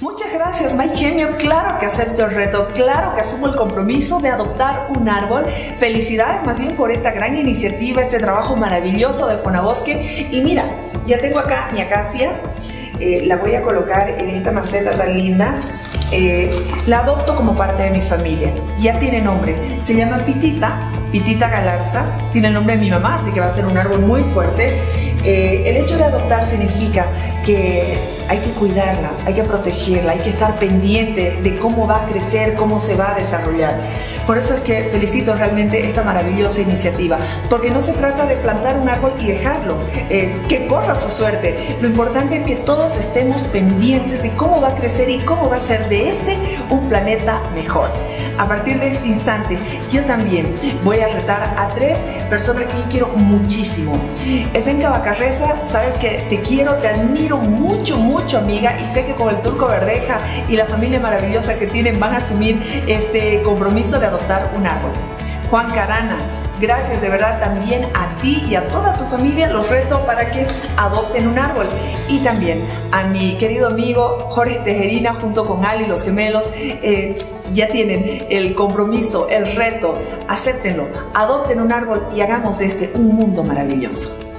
Muchas gracias, Mike Gemio. Claro que acepto el reto, claro que asumo el compromiso de adoptar un árbol. Felicidades más bien por esta gran iniciativa, este trabajo maravilloso de Fonabosque. Y mira, ya tengo acá mi acacia, eh, la voy a colocar en esta maceta tan linda. Eh, la adopto como parte de mi familia. Ya tiene nombre, se llama Pitita, Pitita Galarza, tiene el nombre de mi mamá, así que va a ser un árbol muy fuerte. Eh, el hecho de adoptar significa que hay que cuidarla, hay que protegerla, hay que estar pendiente de cómo va a crecer, cómo se va a desarrollar. Por eso es que felicito realmente esta maravillosa iniciativa, porque no se trata de plantar un árbol y dejarlo, eh, que corra su suerte. Lo importante es que todos estemos pendientes de cómo va a crecer y cómo va a ser de este un planeta mejor. A partir de este instante, yo también voy a retar a tres personas que yo quiero muchísimo. Es en Cabacarreza, sabes que te quiero, te admiro mucho, mucho amiga y sé que con el Turco Verdeja y la familia maravillosa que tienen van a asumir este compromiso de adoptar un árbol. Juan Carana, gracias de verdad también a ti y a toda tu familia. Los reto para que adopten un árbol. Y también a mi querido amigo Jorge Tejerina junto con Ali, los gemelos. Eh, ya tienen el compromiso, el reto, acéptenlo, adopten un árbol y hagamos de este un mundo maravilloso.